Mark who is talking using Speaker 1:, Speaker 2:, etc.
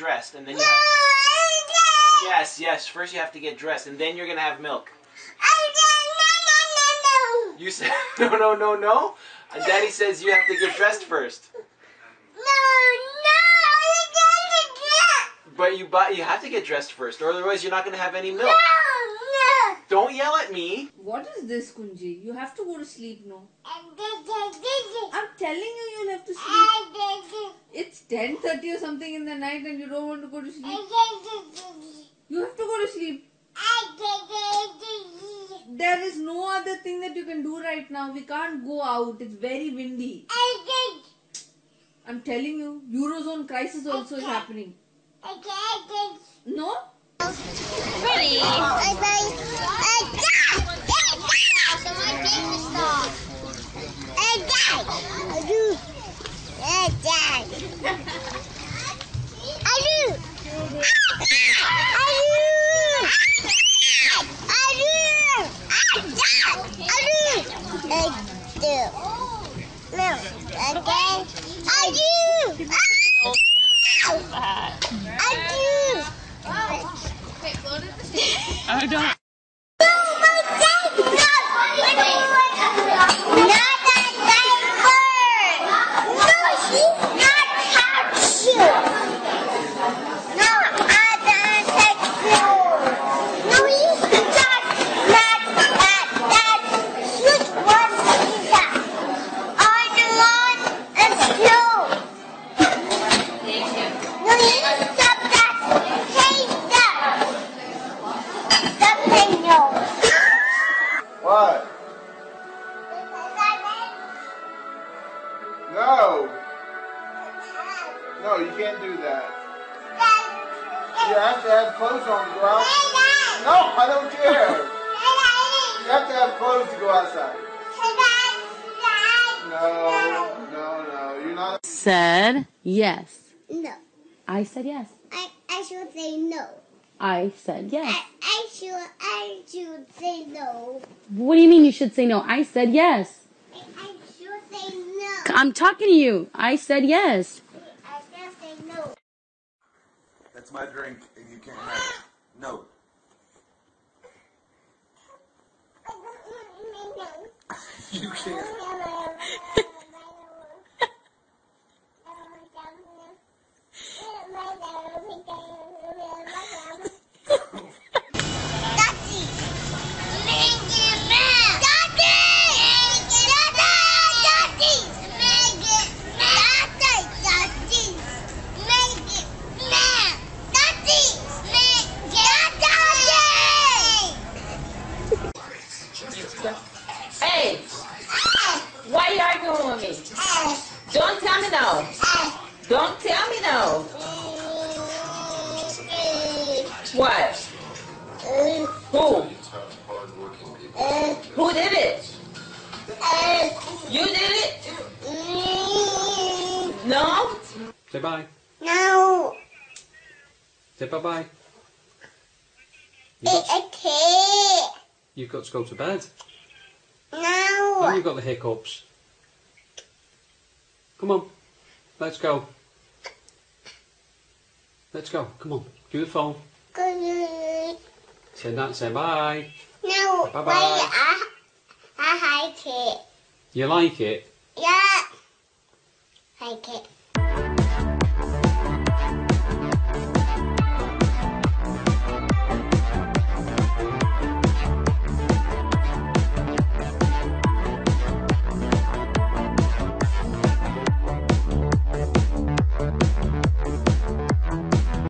Speaker 1: dressed, and then you. Have... Yes, yes. First, you have to get dressed, and then you're gonna have milk. No. No. No. No. You said no, no, no, no. Uh, Daddy says you have to get dressed first. No, no, But you but you have to get dressed first, or otherwise you're not gonna have any milk. No. Don't yell at me.
Speaker 2: What is this, Kunji? You have to go to sleep now. I'm telling you, you'll have to sleep. It's 10.30 or something in the night and you don't want to go to sleep. You have to go to sleep. There is no other thing that you can do right now. We can't go out. It's very windy. I'm telling you, Eurozone crisis also is happening. No?
Speaker 3: Ready? No, again. I do. I do.
Speaker 4: I don't.
Speaker 5: No. No, you can't do that. You have to have clothes on to go out. No, I don't care. You have to have clothes to go outside. No, no, no. You're not.
Speaker 4: Said yes.
Speaker 3: No.
Speaker 4: I said yes.
Speaker 3: I, I should say no.
Speaker 4: I said yes.
Speaker 3: I, I should I should say no.
Speaker 4: What do you mean you should say no? I said yes.
Speaker 3: I, I should say no.
Speaker 4: I'm talking to you. I said yes.
Speaker 3: I should say no.
Speaker 5: That's my drink, and you can't have it. No. You can't.
Speaker 6: Hey, why you arguing with me? Don't tell me no. Don't tell me no. What? Who? Who did it? You did it? No?
Speaker 7: Say bye.
Speaker 3: No,
Speaker 7: Say bye bye.
Speaker 3: it's okay.
Speaker 7: You've got to go to bed.
Speaker 3: No,
Speaker 7: you've got the hiccups. Come on. Let's go. Let's go. Come on. Give the phone. Say that. Say bye.
Speaker 3: No,
Speaker 7: Bye-bye.
Speaker 3: wait, I, I like it.
Speaker 7: You like it?
Speaker 3: Yeah, like it.